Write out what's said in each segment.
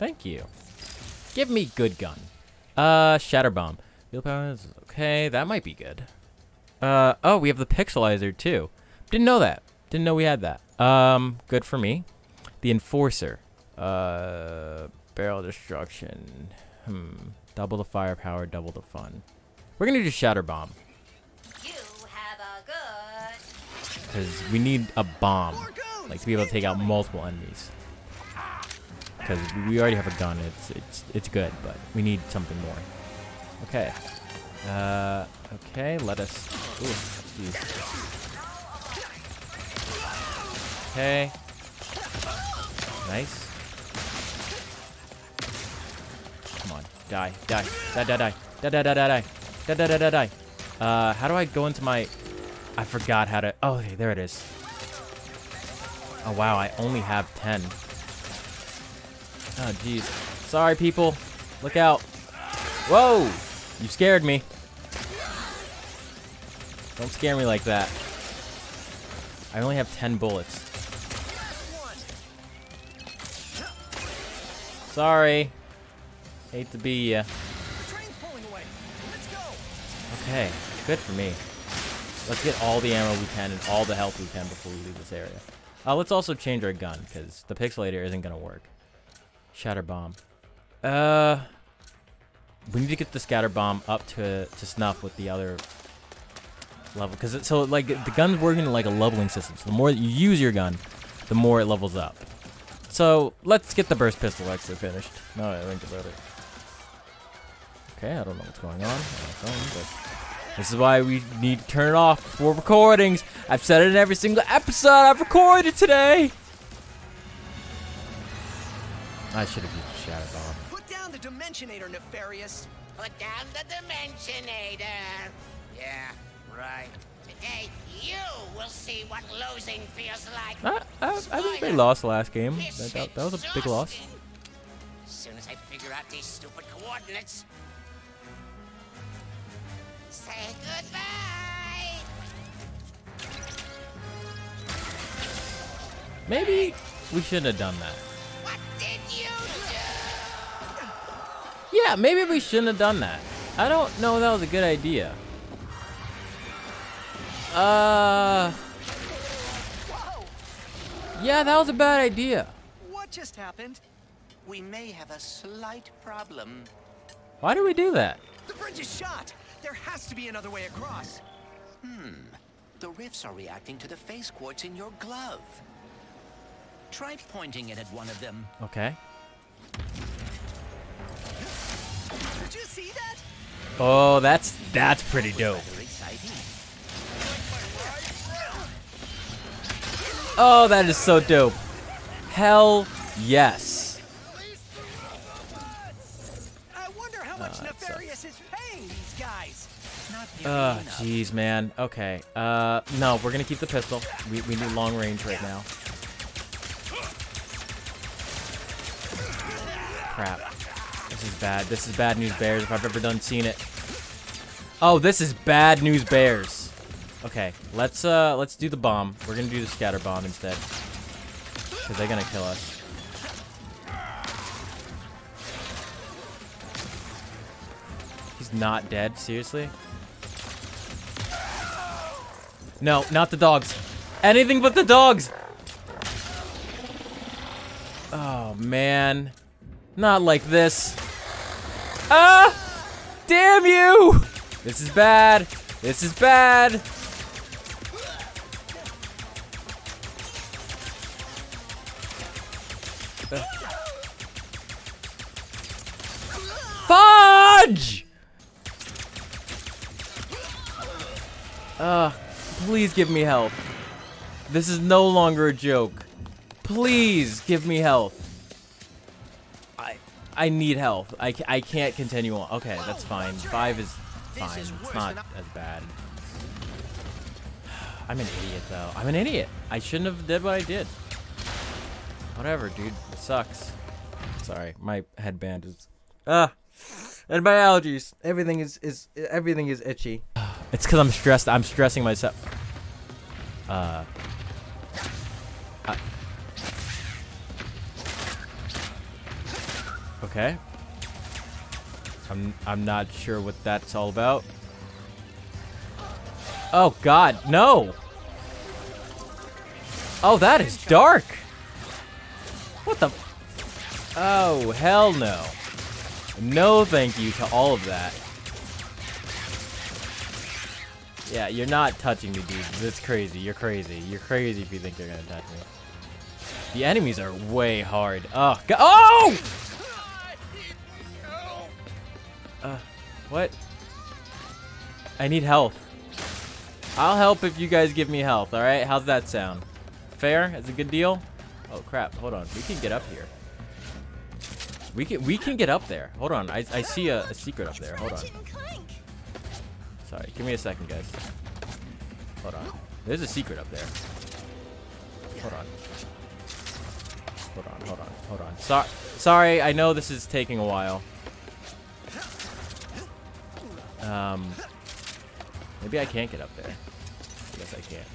Thank you. Give me good gun. Uh, Shatter Bomb. Field power is okay. That might be good. Uh, oh, we have the Pixelizer too. Didn't know that. Didn't know we had that. Um, good for me. The Enforcer. Uh, Barrel Destruction. Hmm. Double the firepower, double the fun. We're gonna do Shatter Bomb. You have a good. Because we need a bomb. Like to be able to take out multiple enemies. Because we already have a gun. It's it's it's good, but we need something more. Okay. Uh, okay, let us. Ooh, jeez. Okay. Nice. Come on, die, die, die, die, die, die, die, die, die, die, die, die, die, die. Uh, how do I go into my? I forgot how to. Oh, okay, there it is. Oh wow, I only have ten. Oh jeez. Sorry, people. Look out. Whoa! You scared me. Don't scare me like that. I only have 10 bullets. Sorry. Hate to be ya. Okay, good for me. Let's get all the ammo we can and all the health we can before we leave this area. Uh, let's also change our gun, because the pixelator isn't going to work. Shatter bomb. Uh, we need to get the scatter bomb up to to snuff with the other level because so like the gun's working like a leveling system. So the more you use your gun, the more it levels up. So let's get the burst pistol extra finished. That I think about it. Okay, I don't know what's going on on phone, this is why we need to turn it off for recordings. I've said it in every single episode I've recorded today. I should have used a shatter bomb. Put down the Dimensionator, Nefarious. Put down the Dimensionator. Yeah, right. Today, you will see what losing feels like. I, I, I think they lost the last game. That, that, that was a big loss. As soon as I figure out these stupid coordinates. Say goodbye. Maybe we shouldn't have done that. Yeah, maybe we shouldn't have done that. I don't know that was a good idea. Uh. Yeah, that was a bad idea. What just happened? We may have a slight problem. Why did we do that? The bridge is shot. There has to be another way across. Hmm. The rifts are reacting to the phase quartz in your glove. Try pointing it at one of them. Okay. Did you see that? Oh, that's that's pretty dope. Oh, that is so dope. Hell yes. I wonder how much Ah, Nefarious is paying these guys. Nearly Uh, jeez, man. Okay. Uh, no, we're gonna keep the pistol. We we need long range right now. Crap. This is bad. This is bad news bears if I've ever done seen it. Oh, this is bad news bears. Okay, let's uh let's do the bomb. We're gonna do the scatter bomb instead. Cause they're gonna kill us. He's not dead, seriously? No, not the dogs. Anything but the dogs. Oh, man. Not like this. Ah! Damn you! This is bad. This is bad. Fudge! Uh, please give me health. This is no longer a joke. Please give me health. I need health. I, I can't continue on. Okay, that's fine. Five is fine. It's not as bad. I'm an idiot, though. I'm an idiot. I shouldn't have did what I did. Whatever, dude. It sucks. Sorry, my headband is. Ah, and my allergies. Everything is is everything is itchy. It's because I'm stressed. I'm stressing myself. Uh. Okay. I'm I'm not sure what that's all about. Oh god, no! Oh, that is dark! What the? Oh, hell no. No thank you to all of that. Yeah, you're not touching me, dude. That's crazy. You're crazy. You're crazy if you think you're gonna touch me. The enemies are way hard. Oh, God. Oh! What? I need health. I'll help if you guys give me health, alright? How's that sound? Fair? Is a good deal? Oh, crap. Hold on. We can get up here. We can we can get up there. Hold on. I, I see a, a secret up there. Hold on. Sorry. Give me a second, guys. Hold on. There's a secret up there. Hold on. Hold on, hold on, hold on. So sorry, I know this is taking a while. Um, maybe I can't get up there. I guess I can't.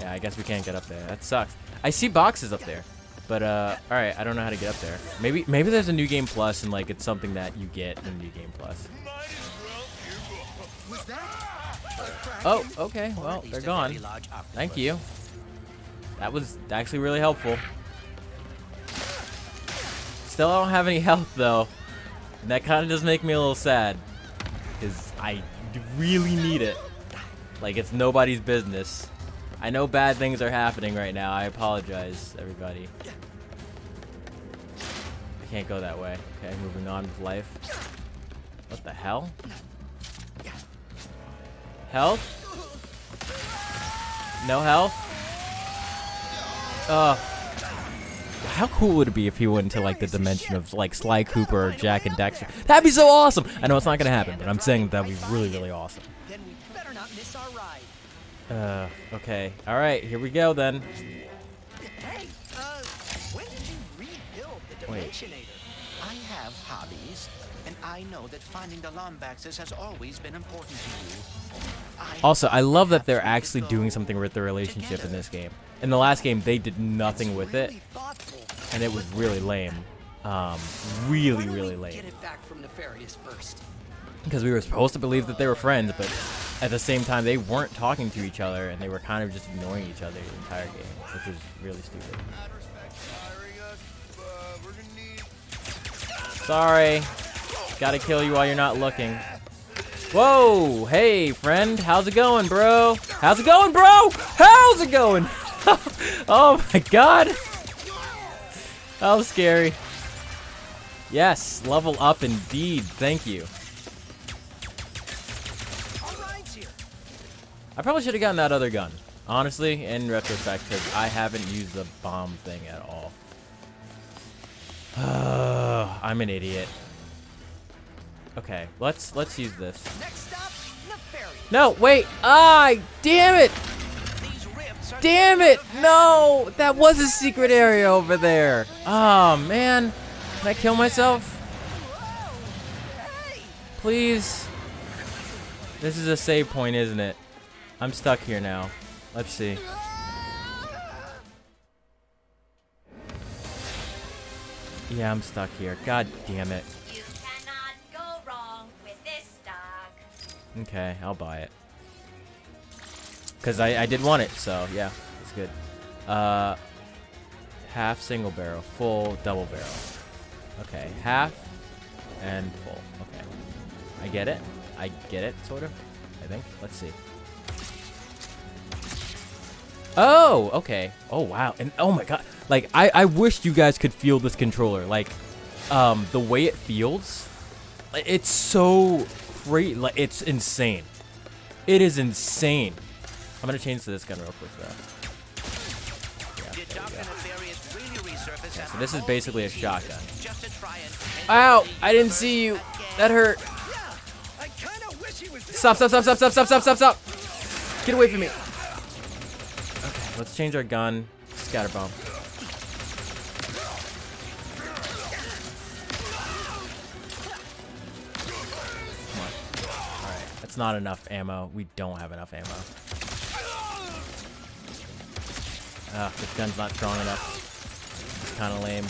Yeah, I guess we can't get up there. That sucks. I see boxes up there. But, uh, alright, I don't know how to get up there. Maybe maybe there's a new game plus and, like, it's something that you get in new game plus. Oh, okay. Well, they're gone. Thank you. That was actually really helpful. Still I don't have any health, though. And that kind of does make me a little sad. Because I really need it. Like, it's nobody's business. I know bad things are happening right now. I apologize, everybody. I can't go that way. Okay, moving on with life. What the hell? Health? No health? Uh, how cool would it be if he went into like the dimension of like Sly Cooper or Jak and Daxter? That'd be so awesome! I know it's not gonna happen, but I'm saying that'd be really, really awesome. Then we better not miss our ride. Uh, okay. Alright, here we go then. Hey, uh, when did you rebuild the Wait. Dimensionator? I have hobbies, and I know that finding the Lombaxes has always been important to you. I Also, I love that they're actually doing something with the relationship in this game. In the last game, they did nothing with it, Really thoughtful. And it was really lame. Um, really, really lame. Get it back from Nefarious first. Because we were supposed to believe that they were friends, but at the same time, they weren't talking to each other, and they were kind of just ignoring each other the entire game, which was really stupid. Sorry. Gotta kill you while you're not looking. Whoa! Hey, friend. How's it going, bro? How's it going, bro? How's it going? oh my god! That was scary. Yes, level up indeed. Thank you. All ride's here. I probably should have gotten that other gun. Honestly, in retrospect, because I haven't used the bomb thing at all. I'm an idiot. Okay, let's let's use this. Next stop, No, wait! Ah, damn it! These rifts are Damn it! No, that was a secret area over there. Oh man, can I kill myself? Please. This is a save point, isn't it? I'm stuck here now. Let's see. Yeah, I'm stuck here. God damn it. You cannot go wrong with this stock. Okay, I'll buy it. Because I, I did want it, so yeah, it's good. Uh, half single barrel, full double barrel. Okay, half and full. Okay. I get it. I get it, sort of. I think. Let's see. Oh, okay. Oh, wow. And oh my god. Like, I, I wish you guys could feel this controller. Like, um, the way it feels, it's so great. Like, it's insane. It is insane. I'm gonna change to this gun real quick, though. Yeah, Did there we Dr. go. Nefarious really resurface so this is basically a shotgun. years Just to try and Ow! I didn't see you. That hurt. I kind of wish he was. Stop, stop, stop, stop, stop, stop, stop, stop, stop. Get away from me. Okay, let's change our gun. Scatter bomb. Come on. Alright, that's not enough ammo. We don't have enough ammo. Ugh, this gun's not strong enough. It's kind of lame.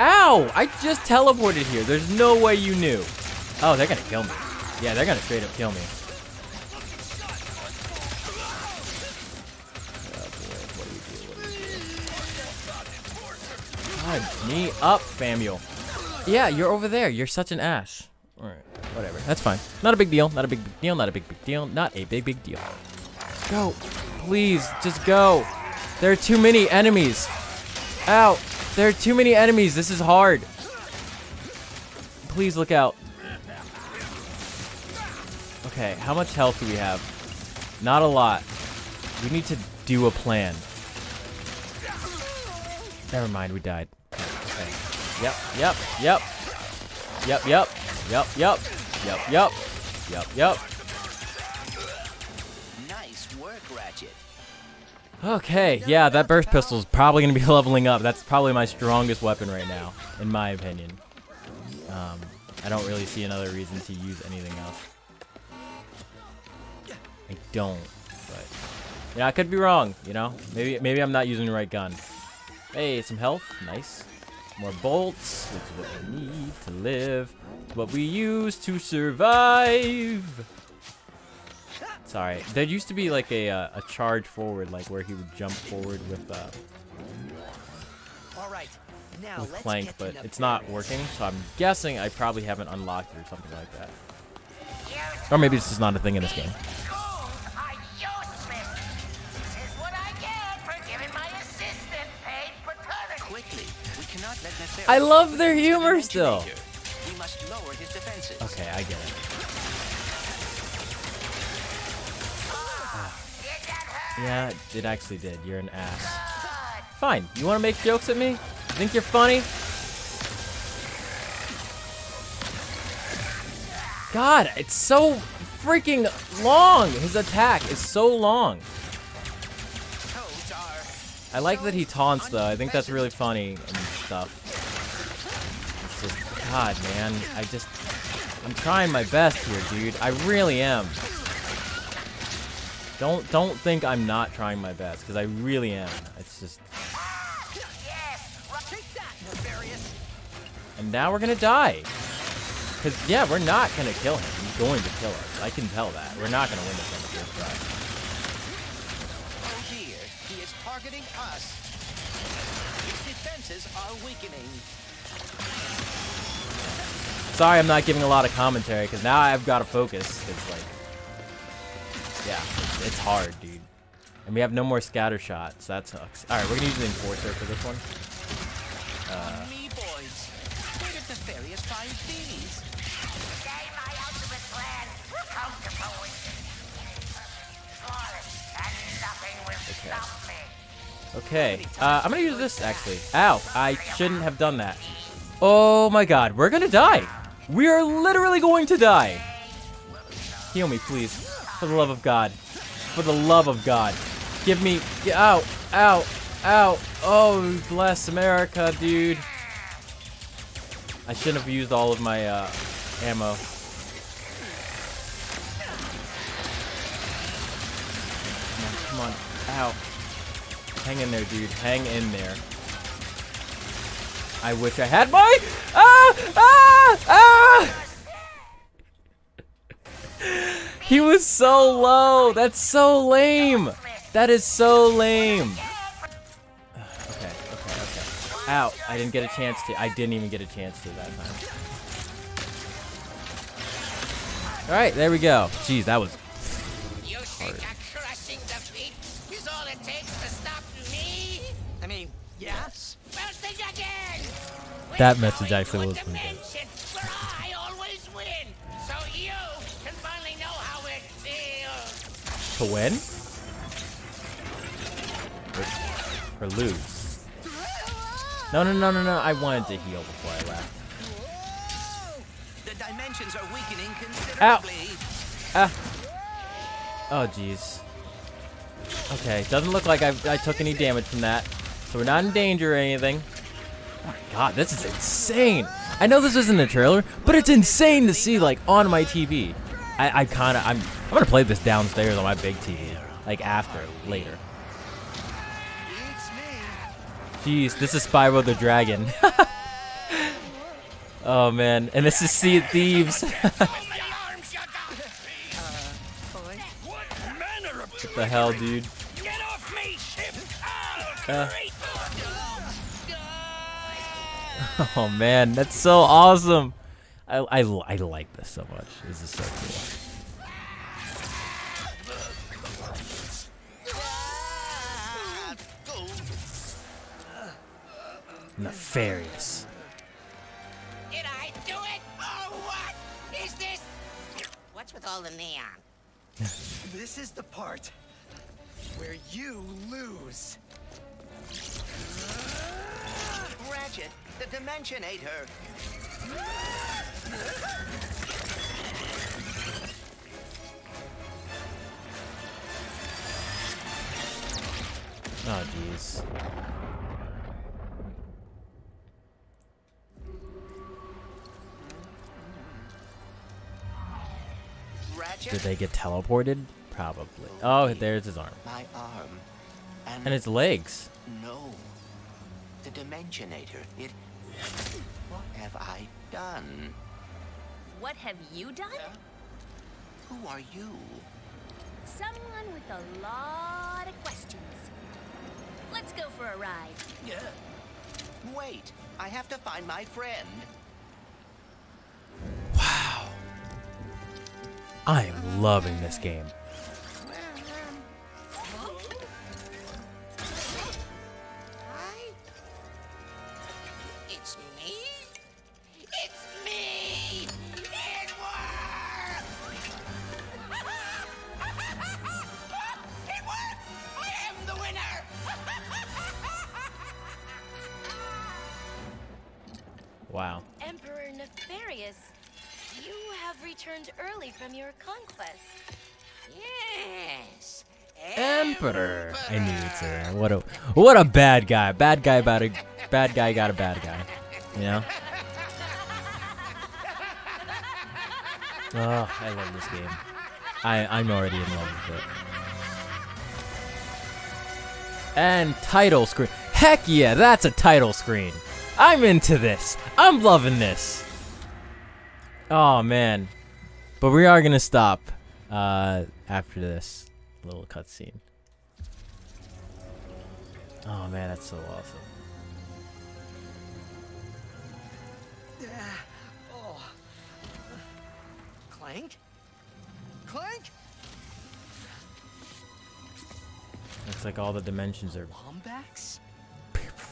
Ow! I just teleported here. There's no way you knew. Oh, they're gonna kill me. Yeah, they're gonna straight up kill me. Oh, God, me up, Famuel. Yeah, you're over there. You're such an ass. Alright, whatever. That's fine. Not a big deal. Not a big, big deal. Not a big, big deal. Not a big, big deal. Go. Please, just go. There are too many enemies. Ow. There are too many enemies. This is hard. Please look out. Okay, how much health do we have? Not a lot. We need to do a plan. Never mind, we died. Okay. Yep, yep, yep. Yep, yep. Yep, yep. Yep, yep. Yep, yep. Okay, yeah, that burst pistol is probably going to be leveling up. That's probably my strongest weapon right now, in my opinion. Um, I don't really see another reason to use anything else. I don't, but yeah, I could be wrong. You know, maybe maybe I'm not using the right gun. Hey, some health, nice. More bolts, what we need to live. It's what we use to survive. Sorry, there used to be like a uh, a charge forward, like where he would jump forward with uh, All right. Now with let's plank, get but the it's not working. So I'm guessing I probably haven't unlocked it or something like that. Or maybe it's just not a thing in this game. Schools are useless. This is what I get for giving my assistant paid paternity. Quickly, we cannot let Nefarious I love their humor still. We must lower his defenses. Okay, I get it. Yeah, it actually did. You're an ass. Fine. You want to make jokes at me? Think you're funny? God, it's so freaking long. His attack is so long. I like that he taunts though. I think that's really funny and stuff. Just, God, man. I just, I'm trying my best here, dude. I really am. Don't, don't think I'm not trying my best, because I really am. It's just, Take that, Nefarious. and now we're gonna die. Cause yeah, we're not gonna kill him. He's going to kill us. I can tell that. We're not gonna win this on the first try. Oh dear, he is targeting us. His defenses are weakening. Sorry, I'm not giving a lot of commentary because now I've got to focus. It's like, yeah, it's, it's hard, dude. And we have no more scatter shots. That sucks. All right, we're gonna use the enforcer for this one. Uh. Me boys, where did Nefarious find these? Today my ultimate plan will come to fruition. And nothing will Okay. stop me. Okay, uh, I'm gonna use this actually. Ow, I shouldn't have done that. Oh my God, we're gonna die. We are literally going to die. Heal me, please, for the love of God. For the love of God, give me. Get out, out, out. Oh, bless America, dude. I shouldn't have used all of my uh, ammo. Come on, come on. Ow. Hang in there, dude. Hang in there. I wish I had my. Ah! Ah! Ah! he was so low. That's so lame. That is so lame. Okay, okay, okay. Ow. I didn't get a chance to. I didn't even get a chance to that time. Alright, there we go. Jeez, that was. You think a crushing defeat is all it takes to stop me? I mean, yes. Well, again. That message actually was pretty good. To win? Or, or lose? No, no, no, no, no. I wanted to heal before I left. The dimensions are weakening Ow. Ah. Oh, jeez. Okay, doesn't look like I, I took any damage from that. So we're not in danger or anything. Oh my god, this is insane. I know this isn't a trailer, but it's insane to see, like, on my TV. I, I kind of, I'm, I'm gonna play this downstairs on my big TV. Like, after, later. Jeez, this is Spyro the Dragon. Oh man, and this is Sea of Thieves. Boy. What the hell, dude? Uh. Oh man, that's so awesome. I, I, I like this so much. This is so cool. Nefarious. Did I do it? Oh, what is this? What's with all the neon? This is the part where you lose. Ratchet, the Dimensionator. Oh jeez. Did they get teleported? Probably. Oh, there's his arm. my arm. And, And his legs. no. The Dimensionator. It. What have I done? What have you done? Who are you? Someone with a lot of questions. Let's go for a ride. Yeah. Wait, I have to find my friend. Wow. I am loving this game. Wow. Emperor Nefarious, you have returned early from your conquest. yes! Emperor. I knew you'd. What a what a bad guy. Bad guy about a bad guy got a bad guy. You know? Oh, I love this game. I I'm already in love with it. And title screen. Heck yeah, that's a title screen. I'm into this. I'm loving this. Oh man. But we are gonna stop uh, after this little cutscene. Oh man, that's so awesome. Clank? Clank? Looks like all the dimensions are?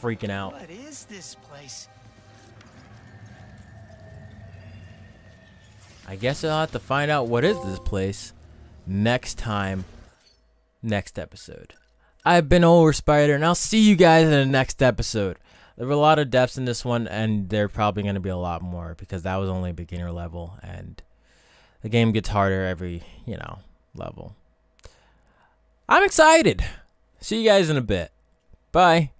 Freaking out. What is this place? I guess I'll have to find out what is this place next time, next episode. I've been Ulraspider, and I'll see you guys in the next episode. There were a lot of depths in this one, and there are probably going to be a lot more because that was only a beginner level, and the game gets harder every, you know, level. I'm excited. See you guys in a bit. Bye.